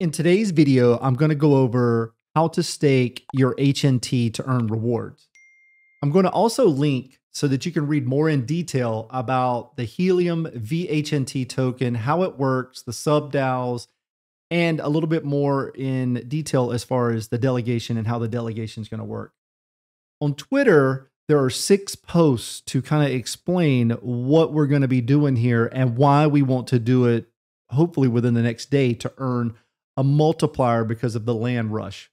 In today's video, I'm going to go over how to stake your HNT to earn rewards. I'm going to also link so that you can read more in detail about the Helium VHNT token, how it works, the sub and a little bit more in detail as far as the delegation and how the delegation is going to work. On Twitter, there are six posts to kind of explain what we're going to be doing here and why we want to do it, hopefully within the next day, to earn a multiplier because of the land rush.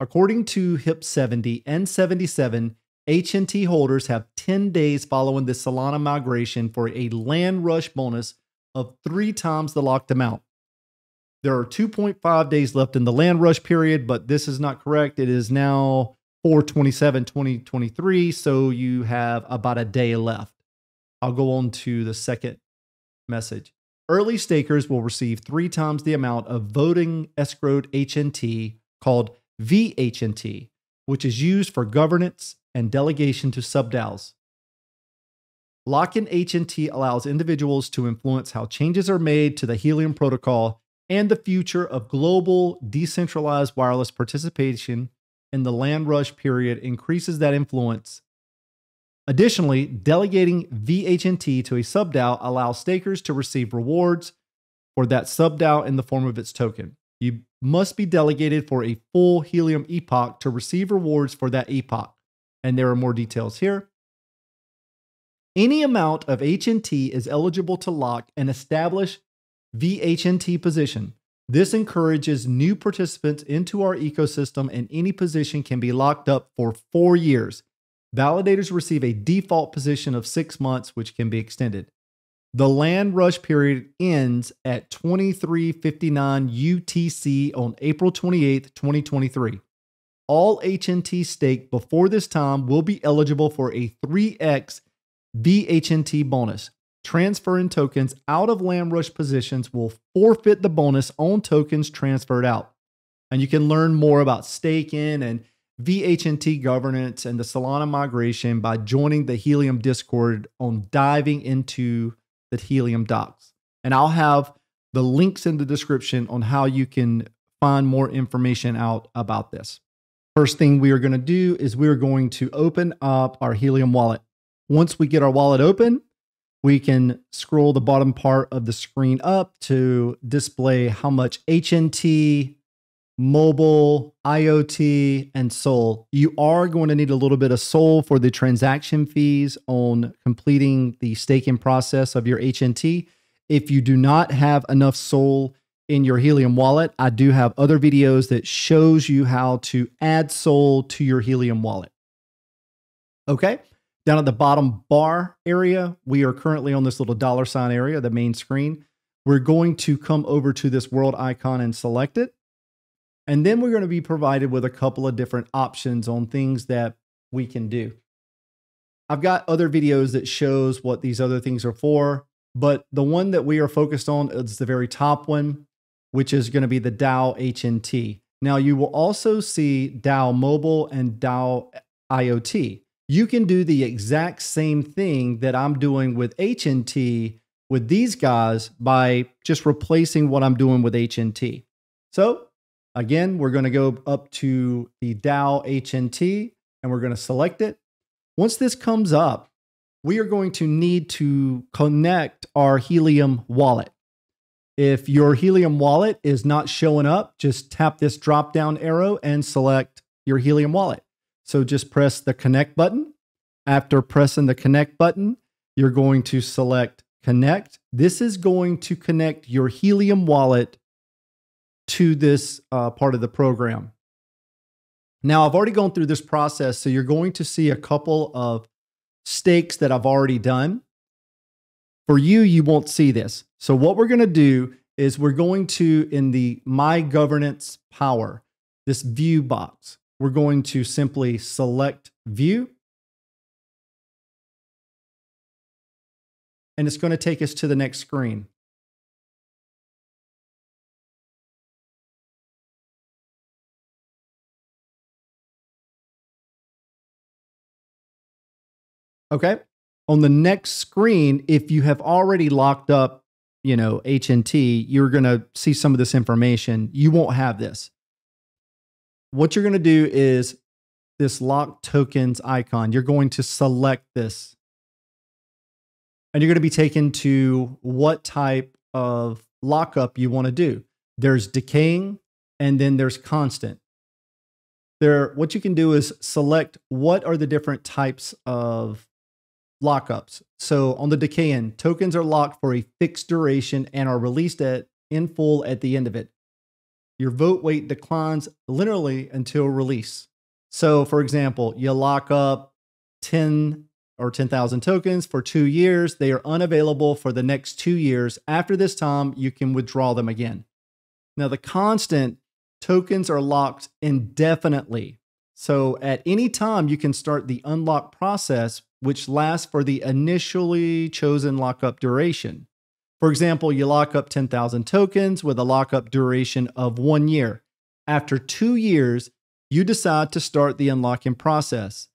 According to HIP70 and 77, HNT holders have 10 days following the Solana migration for a land rush bonus of three times the locked amount. There are 2.5 days left in the land rush period, but this is not correct. It is now 427 2023, so you have about a day left. I'll go on to the second message. Early stakers will receive three times the amount of voting escrowed HNT called VHNT, which is used for governance and delegation to subDAOs. Lock-in HNT allows individuals to influence how changes are made to the Helium protocol and the future of global decentralized wireless participation in the land rush period increases that influence. Additionally, delegating VHNT to a subDAO allows stakers to receive rewards for that subDAO in the form of its token. You must be delegated for a full Helium epoch to receive rewards for that epoch. And there are more details here. Any amount of HNT is eligible to lock and establish VHNT position. This encourages new participants into our ecosystem, and any position can be locked up for four years. Validators receive a default position of six months, which can be extended. The land rush period ends at 2359 UTC on April 28, 2023. All HNT staked before this time will be eligible for a 3x VHNT bonus. Transferring tokens out of land rush positions will forfeit the bonus on tokens transferred out. And you can learn more about staking and VHNT governance and the Solana migration by joining the Helium Discord on diving into the Helium docs. And I'll have the links in the description on how you can find more information out about this. First thing we are going to do is we're going to open up our Helium wallet. Once we get our wallet open, we can scroll the bottom part of the screen up to display how much HNT, mobile, IoT, and SOL. You are going to need a little bit of SOL for the transaction fees on completing the staking process of your HNT. If you do not have enough SOL in your Helium wallet, I do have other videos that shows you how to add SOL to your Helium wallet. Okay. Down at the bottom bar area, we are currently on this little dollar sign area, the main screen. We're going to come over to this world icon and select it. And then we're going to be provided with a couple of different options on things that we can do. I've got other videos that shows what these other things are for, but the one that we are focused on is the very top one, which is going to be the DAO HNT. Now you will also see DAO Mobile and DAO IoT you can do the exact same thing that I'm doing with HNT with these guys by just replacing what I'm doing with HNT. So again, we're going to go up to the DAO HNT and we're going to select it. Once this comes up, we are going to need to connect our Helium wallet. If your Helium wallet is not showing up, just tap this drop down arrow and select your Helium wallet. So just press the connect button. After pressing the connect button, you're going to select connect. This is going to connect your Helium wallet to this uh, part of the program. Now, I've already gone through this process, so you're going to see a couple of stakes that I've already done. For you, you won't see this. So, what we're going to do is we're going to, in the My Governance Power, this view box, we're going to simply select view. And it's going to take us to the next screen. Okay. On the next screen, if you have already locked up you know, HNT, you're going to see some of this information. You won't have this. What you're going to do is this lock tokens icon, you're going to select this. And you're going to be taken to what type of lockup you want to do. There's decaying and then there's constant. There, what you can do is select what are the different types of lockups. So on the decaying, tokens are locked for a fixed duration and are released at in full at the end of it. Your vote weight declines linearly until release. So, for example, you lock up 10 or 10,000 tokens for two years. They are unavailable for the next two years. After this time, you can withdraw them again. Now, the constant tokens are locked indefinitely. So, at any time, you can start the unlock process, which lasts for the initially chosen lockup duration. For example, you lock up 10,000 tokens with a lockup duration of one year. After two years, you decide to start the unlocking process.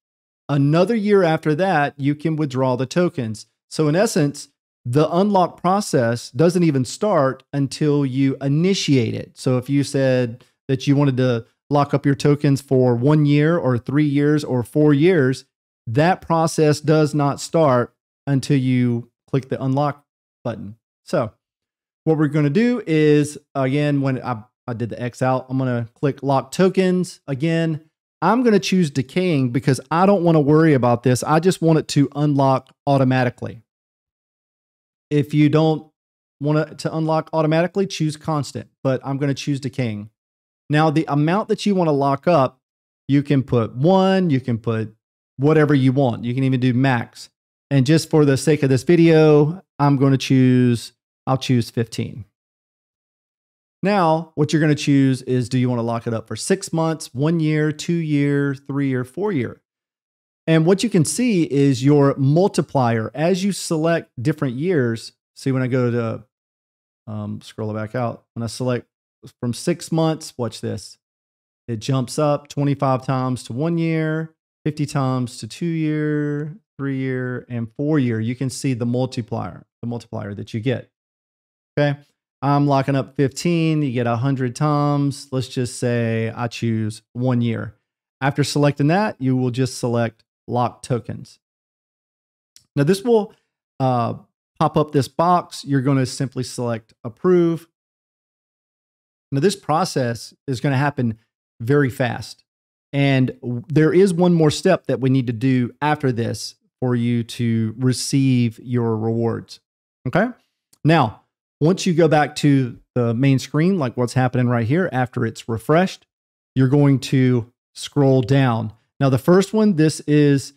Another year after that, you can withdraw the tokens. So, in essence, the unlock process doesn't even start until you initiate it. So, if you said that you wanted to lock up your tokens for one year or three years or four years, that process does not start until you click the unlock button. So, what we're going to do is again, when I, I did the X out, I'm going to click lock tokens again. I'm going to choose decaying because I don't want to worry about this. I just want it to unlock automatically. If you don't want it to unlock automatically, choose constant, but I'm going to choose decaying. Now, the amount that you want to lock up, you can put one, you can put whatever you want. You can even do max. And just for the sake of this video, I'm going to choose, I'll choose 15. Now, what you're going to choose is do you want to lock it up for six months, one year, two year, three year, four year? And what you can see is your multiplier as you select different years. See, when I go to um, scroll it back out, when I select from six months, watch this, it jumps up 25 times to one year, 50 times to two year, three year, and four year. You can see the multiplier, the multiplier that you get. Okay. I'm locking up 15. You get 100 times. Let's just say I choose one year. After selecting that, you will just select lock tokens. Now, this will uh, pop up this box. You're going to simply select approve. Now, this process is going to happen very fast. And there is one more step that we need to do after this for you to receive your rewards. Okay. Now, once you go back to the main screen, like what's happening right here, after it's refreshed, you're going to scroll down. Now, the first one, this is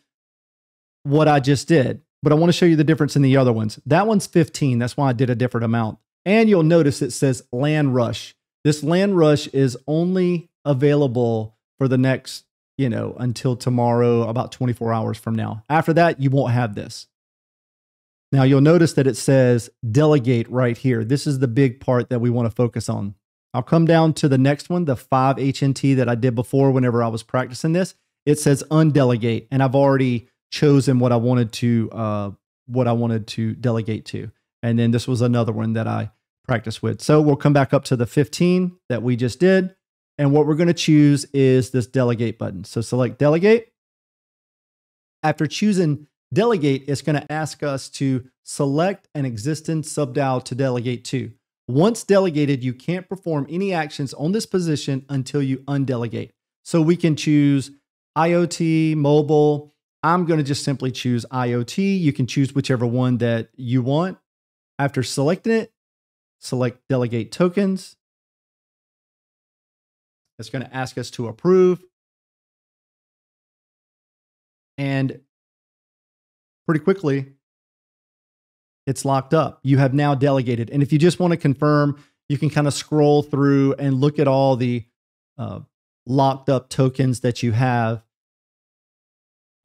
what I just did, but I want to show you the difference in the other ones. That one's 15. That's why I did a different amount. And you'll notice it says land rush. This land rush is only available for the next, you know, until tomorrow, about 24 hours from now. After that, you won't have this. Now you'll notice that it says delegate right here. This is the big part that we want to focus on. I'll come down to the next one, the 5 HNT that I did before whenever I was practicing this. It says undelegate, and I've already chosen what I wanted to uh, what I wanted to delegate to. And then this was another one that I practiced with. So we'll come back up to the 15 that we just did. And what we're going to choose is this delegate button. So select delegate. After choosing Delegate it's going to ask us to select an existing subDAO to delegate to. Once delegated, you can't perform any actions on this position until you undelegate. So we can choose IoT, mobile. I'm going to just simply choose IoT. You can choose whichever one that you want. After selecting it, select delegate tokens. It's going to ask us to approve. And pretty quickly, it's locked up. You have now delegated. And if you just want to confirm, you can kind of scroll through and look at all the uh, locked up tokens that you have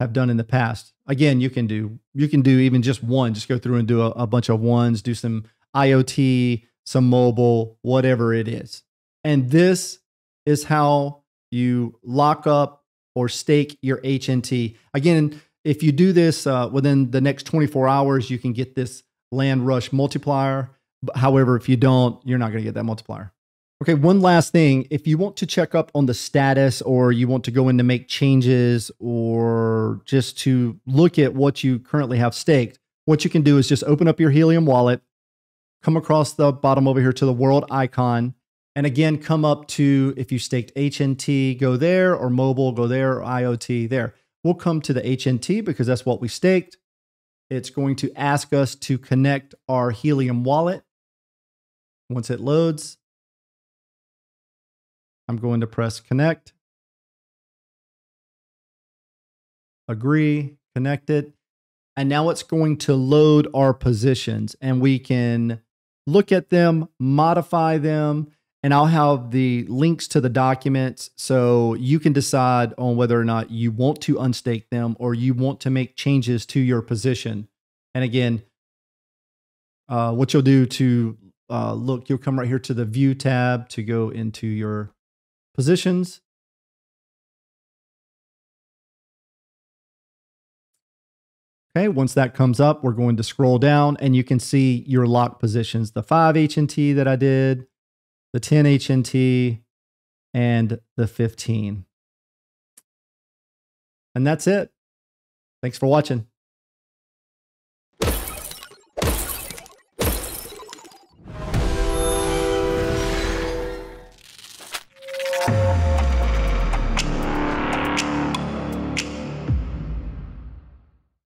have done in the past. Again, you can do you can do even just one. Just go through and do a, a bunch of ones. Do some IoT, some mobile, whatever it is. And this is how you lock up or stake your HNT. Again, if you do this uh, within the next 24 hours, you can get this land rush multiplier. However, if you don't, you're not going to get that multiplier. Okay, one last thing. If you want to check up on the status or you want to go in to make changes or just to look at what you currently have staked, what you can do is just open up your Helium wallet, come across the bottom over here to the world icon, and again, come up to if you staked HNT, go there, or mobile, go there, or IoT, there. We'll come to the HNT because that's what we staked. It's going to ask us to connect our Helium wallet. Once it loads, I'm going to press connect. Agree, connect it. And now it's going to load our positions and we can look at them, modify them, and I'll have the links to the documents so you can decide on whether or not you want to unstake them or you want to make changes to your position. And again, uh, what you'll do to uh, look, you'll come right here to the view tab to go into your positions. Okay, once that comes up, we're going to scroll down and you can see your lock positions, the 5 HNT that I did, the 10 HNT, and the 15. And that's it. Thanks for watching.